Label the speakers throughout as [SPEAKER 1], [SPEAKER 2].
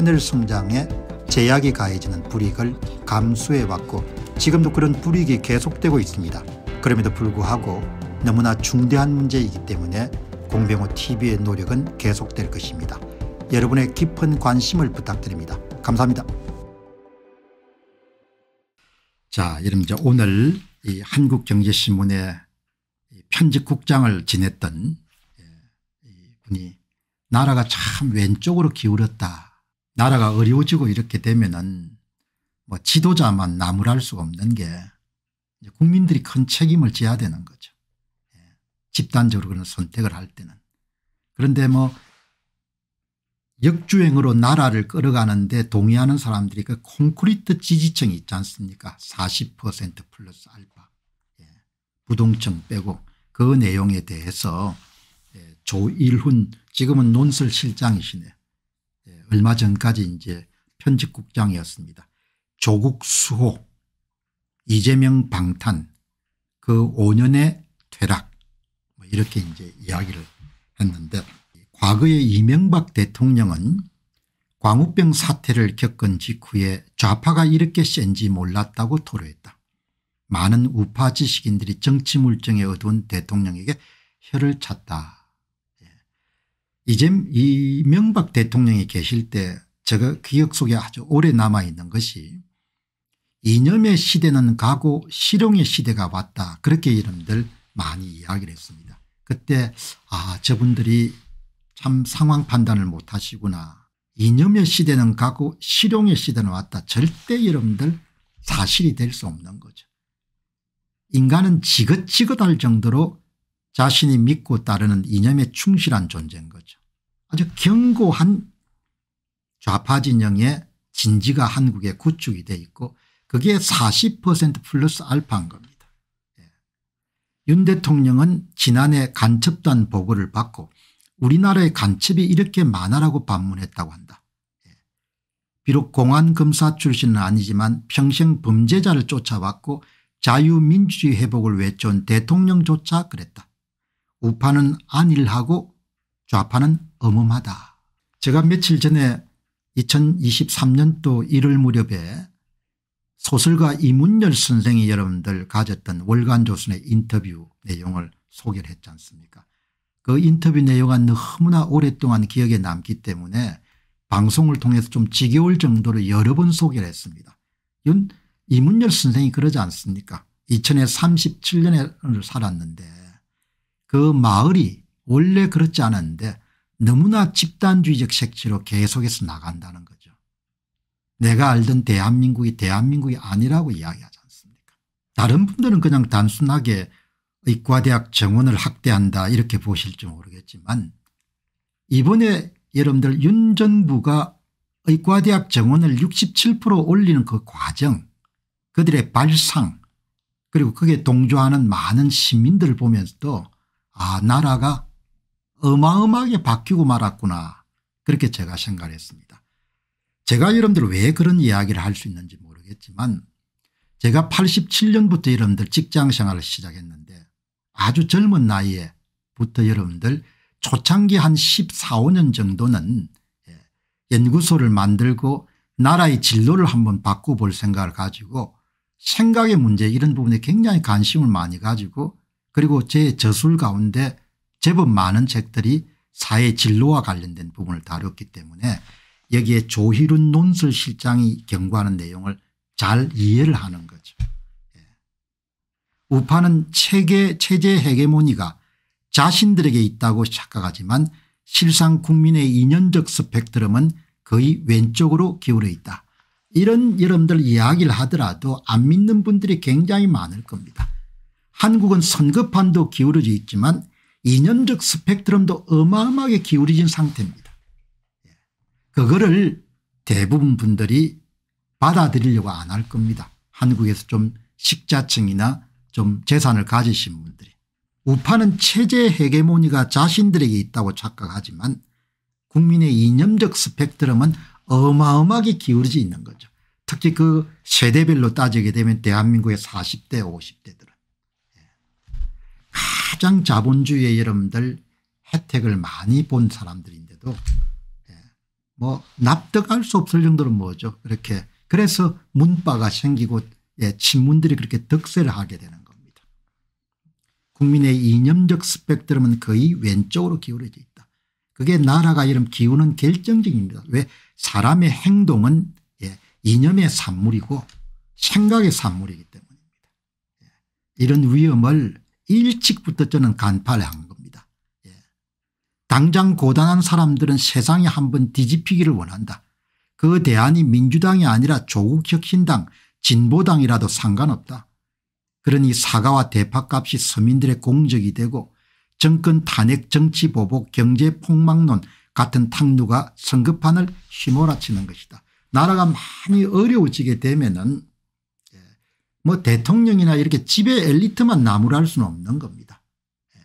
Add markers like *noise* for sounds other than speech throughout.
[SPEAKER 1] 채널 성장에 제약이 가해지는 불이익을 감수해왔고 지금도 그런 불이익이 계속되고 있습니다. 그럼에도 불구하고 너무나 중대한 문제이기 때문에 공병호TV의 노력은 계속될 것입니다. 여러분의 깊은 관심을 부탁드립니다. 감사합니다. 자, 여러분 이제 오늘 이 한국경제신문의 편집국장을 지냈던 예, 분이 나라가 참 왼쪽으로 기울었다. 나라가 어려워지고 이렇게 되면은 뭐 지도자만 나무랄 수가 없는 게 국민들이 큰 책임을 져야 되는 거죠. 예. 집단적으로 그런 선택을 할 때는. 그런데 뭐 역주행으로 나라를 끌어가는데 동의하는 사람들이 그 콘크리트 지지층이 있지 않습니까 40% 플러스 알파 예. 부동층 빼고 그 내용에 대해서 예. 조일훈 지금은 논설실장이시네 예. 얼마 전까지 이제 편집국장이었습니다. 조국 수호 이재명 방탄 그 5년의 퇴락 뭐 이렇게 이제 이야기를 했는데 과거에 이명박 대통령은 광우병 사태를 겪은 직후에 좌파가 이렇게 센지 몰랐다고 토로했다. 많은 우파 지식인들이 정치 물정에 어두운 대통령에게 혀를 찼다. 예. 이제 이명박 대통령이 계실 때 제가 기억 속에 아주 오래 남아있는 것이 이념의 시대는 가고 실용의 시대가 왔다. 그렇게 이름들 많이 이야기를 했습니다. 그때 아 저분들이 참 상황 판단을 못하시구나. 이념의 시대는 가고 실용의 시대는 왔다. 절대 여러분들 사실이 될 수 없는 거죠. 인간은 지긋지긋할 정도로 자신이 믿고 따르는 이념에 충실한 존재인 거죠. 아주 견고한 좌파 진영의 진지가 한국에 구축이 돼 있고 그게 40% 플러스 알파인 겁니다. 예. 윤 대통령은 지난해 간첩단 보고를 받고 우리나라의 간첩이 이렇게 많아라고 반문했다고 한다. 예. 비록 공안검사 출신은 아니지만 평생 범죄자를 쫓아왔고 자유민주주의 회복을 외쳐온 대통령조차 그랬다. 우파는 안일하고 좌파는 어멈하다. 제가 며칠 전에 2023년도 1월 무렵에 소설가 이문열 선생이 여러분들 가졌던 월간조선의 인터뷰 내용을 소개를 했지 않습니까 그 인터뷰 내용은 너무나 오랫동안 기억에 남기 때문에 방송을 통해서 좀 지겨울 정도로 여러 번 소개를 했습니다. 윤 이문열 선생이 그러지 않습니까 2000에 37년을 살았는데 그 마을이 원래 그렇지 않았는데 너무나 집단주의적 색채로 계속해서 나간다는 거죠. 내가 알던 대한민국이 대한민국이 아니라고 이야기하지 않습니까 다른 분들은 그냥 단순하게 의과대학 정원을 확대한다 이렇게 보실지 모르겠지만 이번에 여러분들 윤 정부가 의과대학 정원을 67% 올리는 그 과정 그들의 발상 그리고 그게 동조하는 많은 시민들을 보면서도 아 나라가 어마어마하게 바뀌고 말았구나 그렇게 제가 생각을 했습니다. 제가 여러분들 왜 그런 이야기를 할 수 있는지 모르겠지만 제가 87년부터 여러분들 직장생활을 시작했는데 아주 젊은 나이에부터 여러분들 초창기 한 14, 5년 정도는 예, 연구소를 만들고 나라의 진로를 한번 바꿔볼 생각을 가지고 생각의 문제 이런 부분에 굉장히 관심을 많이 가지고 그리고 제 저술 가운데 제법 많은 책들이 사회 진로와 관련된 부분을 다뤘기 때문에 여기에 조희룬 논설실장이 경고하는 내용을 잘 이해를 하는 거죠. 예. 우파는 체계, 체제 헤게모니가 자신들에게 있다고 착각하지만 실상 국민의 이념적 스펙트럼은 거의 왼쪽으로 기울어 있다. 이런 여러분들 이야기를 하더라도 안 믿는 분들이 굉장히 많을 겁니다. 한국은 선거판도 기울어져 있지만 이념적 스펙트럼도 어마어마하게 기울어진 상태입니다. 예. 그거를 대부분 분들이 받아들이려고 안 할 겁니다. 한국에서 좀 식자층이나 좀 재산을 가지신 분들이. 우파는 체제 헤게모니가 자신들에게 있다고 착각하지만 국민의 이념적 스펙트럼은 어마어마하게 기울어져 있는 거죠. 특히 그 세대별로 따지게 되면 대한민국의 40대 50대들은 가장 자본주의의 여러분들 혜택을 많이 본 사람들인데도 예. 뭐 납득할 수 없을 정도로 뭐죠. 그렇게 그래서 문바가 생기고 예, 친문들이 그렇게 득세를 하게 되는 겁니다. 국민의 이념적 스펙트럼은 거의 왼쪽으로 기울어져 있다. 그게 나라가 이런 기우는 결정적입니다. 왜 사람의 행동은 예, 이념의 산물이고 생각의 산물이기 때문입니다. 예. 이런 위험을 일찍부터 저는 간파를 한 겁니다. 예. 당장 고단한 사람들은 세상에 한번 뒤집히기를 원한다. 그 대안이 민주당이 아니라 조국혁신당 진보당이라도 상관없다. 그러니 사과와 대파값이 서민들의 공적이 되고 정권 탄핵 정치 보복 경제 폭망론 같은 탕누가 성급판을 휘몰아치는 것이다. 나라가 많이 어려워지게 되면 은 뭐 대통령이나 이렇게 집의 엘리트만 나무랄 수는 없는 겁니다. 예.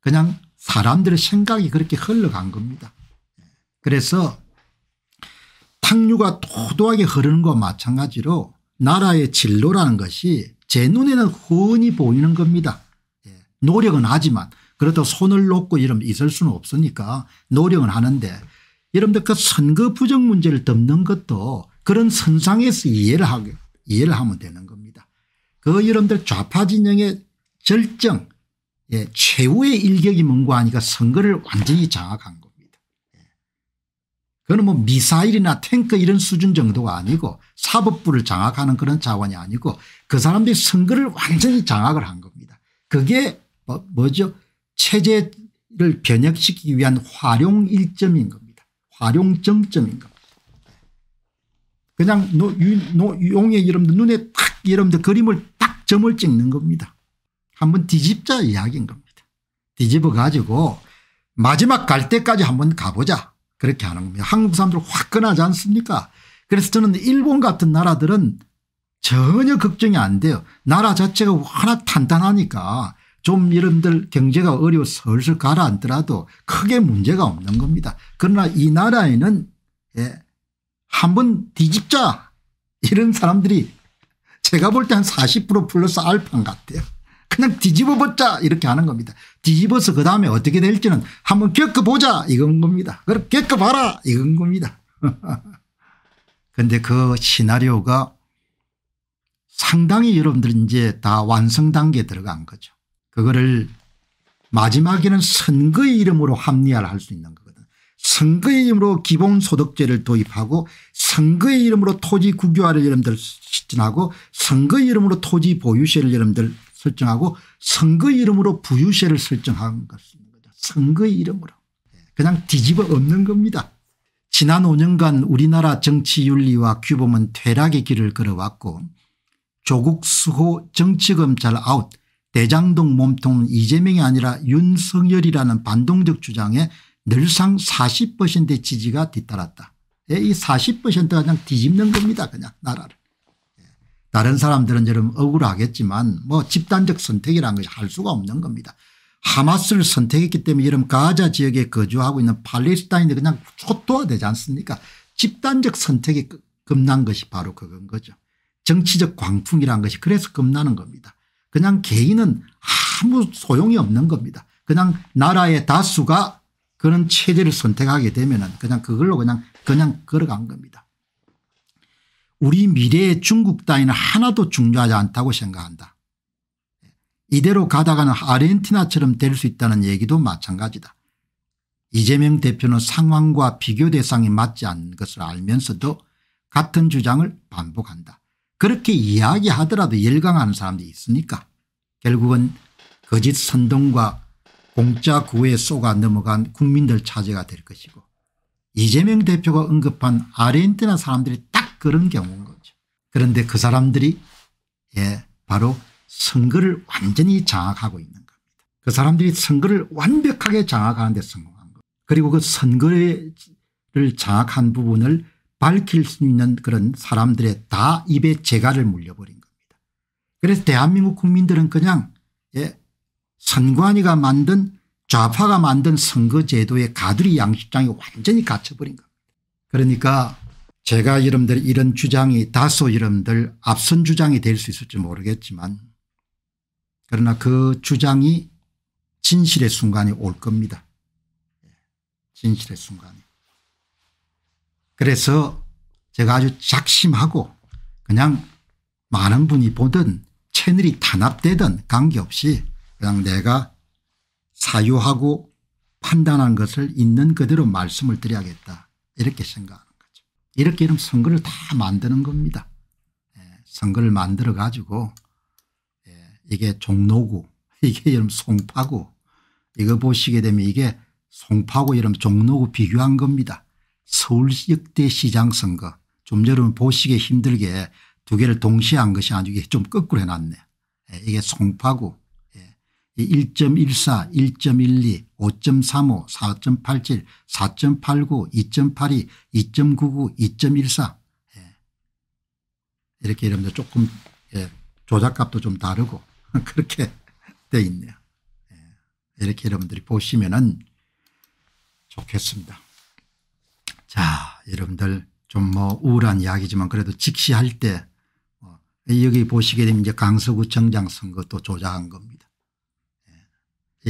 [SPEAKER 1] 그냥 사람들의 생각이 그렇게 흘러간 겁니다. 예. 그래서 탕류가 도도하게 흐르는 것과 마찬가지로 나라의 진로라는 것이 제 눈에는 훤히 보이는 겁니다. 예. 노력은 하지만 그래도 손을 놓고 이러면 있을 수는 없으니까 노력은 하는데 여러분들 그 선거 부정 문제를 덮는 것도 그런 선상에서 이해를 하게 이해를 하면 되는 겁니다. 그 여러분들 좌파 진영의 절정 예, 최후의 일격이 뭔가 하니까 선거를 완전히 장악한 겁니다. 예. 그거는 뭐 미사일이나 탱크 이런 수준 정도가 아니고 사법부를 장악하는 그런 자원이 아니고 그 사람들이 선거를 완전히 장악을 한 겁니다. 그게 뭐, 뭐죠 체제를 변혁시키기 위한 화룡일점인 겁니다. 활용 정점인 겁니다. 그냥 노, 노, 용의 여러분들 눈에 탁 여러분들 그림을 딱 점을 찍는 겁니다. 한번 뒤집자 이야기인 겁니다. 뒤집어 가지고 마지막 갈 때까지 한번 가보자 그렇게 하는 겁니다. 한국 사람들 화끈하지 않습니까 그래서 저는 일본 같은 나라들은 전혀 걱정이 안 돼요. 나라 자체가 워낙 탄탄하니까 좀 여러분들 경제가 어려워 슬슬 가라앉더라도 크게 문제가 없는 겁니다. 그러나 이 나라에는 예, 한번 뒤집자 이런 사람들이 제가 볼 때 한 40% 플러스 알파인 같아요. 그냥 뒤집어 보자 이렇게 하는 겁니다. 뒤집어서 그다음에 어떻게 될지는 한번 겪어보자 이건 겁니다. 그럼 겪어봐라 이건 겁니다. *laughs* 그런데 그 시나리오가 상당히 여러분들 이제 다 완성 단계에 들어간 거죠. 그거를 마지막에는 선거의 이름으로 합리화를 할 수 있는 거. 선거의 이름으로 기본소득제를 도입하고 선거의 이름으로 토지 국유화를 여러분들 실천하고 선거의 이름으로 토지 보유세를 여러분들 설정하고 선거의 이름으로 부유세를 설정한 것입니다. 선거의 이름으로 그냥 뒤집어 엎는 겁니다. 지난 5년간 우리나라 정치윤리와 규범은 퇴락의 길을 걸어왔고 조국 수호 정치검찰 아웃 대장동 몸통 이재명이 아니라 윤석열이라는 반동적 주장에 늘상 40%의 지지가 뒤따랐다. 예, 이 40%가 그냥 뒤집는 겁니다. 그냥 나라를. 예. 다른 사람들은 여러분 억울하겠지만 뭐 집단적 선택이라는 것이 할 수가 없는 겁니다. 하마스를 선택했기 때문에 여러분 가자 지역에 거주하고 있는 팔레스타인이 그냥 초토화되지 않습니까 집단적 선택이 겁난 것이 바로 그건 거죠. 정치적 광풍이라는 것이 그래서 겁나는 겁니다. 그냥 개인은 아무 소용이 없는 겁니다. 그냥 나라의 다수가 그런 체제를 선택하게 되면 그냥 그걸로 그냥 그냥 걸어간 겁니다. 우리 미래의 중국 따위는 하나도 중요하지 않다고 생각한다. 이대로 가다가는 아르헨티나처럼 될 수 있다는 얘기도 마찬가지다. 이재명 대표는 상황과 비교 대상이 맞지 않는 것을 알면서도 같은 주장을 반복한다. 그렇게 이야기하더라도 열광하는 사람들이 있으니까 결국은 거짓 선동과 공짜 구호에 쏘가 넘어간 국민들 차제가 될 것이고 이재명 대표가 언급한 아르헨티나 사람들이 딱 그런 경우인 거죠. 그런데 그 사람들이 예 바로 선거를 완전히 장악하고 있는 겁니다. 그 사람들이 선거를 완벽하게 장악하는 데 성공한 거 그리고 그 선거를 장악한 부분을 밝힐 수 있는 그런 사람들의 다 입에 재갈을 물려버린 겁니다. 그래서 대한민국 국민들은 그냥 예, 선관위가 만든 좌파가 만든 선거제도의 가두리 양식장이 완전히 갇혀버린 겁니다. 그러니까 제가 여러분들 이런 주장이 다소 여러분들 앞선 주장이 될 수 있을지 모르겠지만 그러나 그 주장이 진실의 순간이 올 겁니다. 예, 진실의 순간이. 그래서 제가 아주 작심하고 그냥 많은 분이 보든 채널이 탄압되든 관계없이 그냥 내가 사유하고 판단한 것을 있는 그대로 말씀을 드려야겠다 이렇게 생각하는 거죠. 이렇게 이런 선거를 다 만드는 겁니다. 예, 선거를 만들어 가지고 예, 이게 종로구 *laughs* 이게 여러분 송파구 이거 보시게 되면 이게 송파구 여러분 종로구 비교한 겁니다. 서울 역대 시장 선거 좀 여러분 보시기 힘들게 두 개를 동시에 한 것이 아니고 좀 거꾸로 해놨네. 예, 이게 송파구 1.14, 1.12, 5.35, 4.87, 4.89, 2.82, 2.99, 2.14 예. 이렇게 여러분들 조금 예. 조작값도 좀 다르고 *laughs* 그렇게 돼 있네요. 예. 이렇게 여러분들이 보시면은 좋겠습니다. 자 여러분들 좀 뭐 우울한 이야기지만 그래도 직시할 때 어, 여기 보시게 되면 이제 강서구청장 선거도 조작한 겁니다.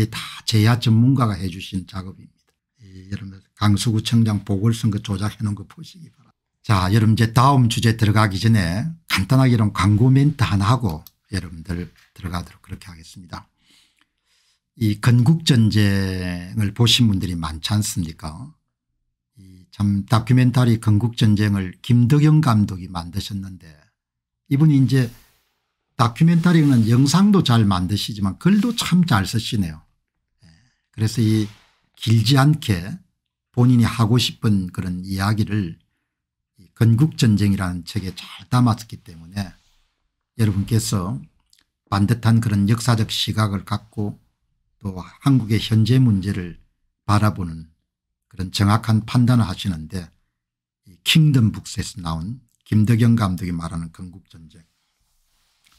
[SPEAKER 1] 다 제야 전문가가 해 주신 작업입니다. 여러분 강서구청장 보궐선거 조작해 놓은 거 보시기 바랍니다. 자 여러분 이제 다음 주제 들어가기 전에 간단하게 이런 광고 멘트 하나 하고 여러분들 들어가도록 그렇게 하겠습니다. 이 건국전쟁을 보신 분들이 많지 않습니까 참 다큐멘터리 건국전쟁을 김덕영 감독이 만드셨는데 이분이 이제 다큐멘터리는 영상도 잘 만드시지만 글도 참 잘 쓰시네요. 그래서 이 길지 않게 본인이 하고 싶은 그런 이야기를 건국전쟁이라는 책에 잘 담았기 때문에 여러분께서 반듯한 그런 역사적 시각을 갖고 또 한국의 현재 문제를 바라보는 그런 정확한 판단을 하시는데 킹덤 북스에서 나온 김덕영 감독이 말하는 건국전쟁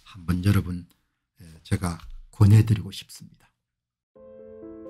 [SPEAKER 1] 한번 여러분 제가 권해드리고 싶습니다.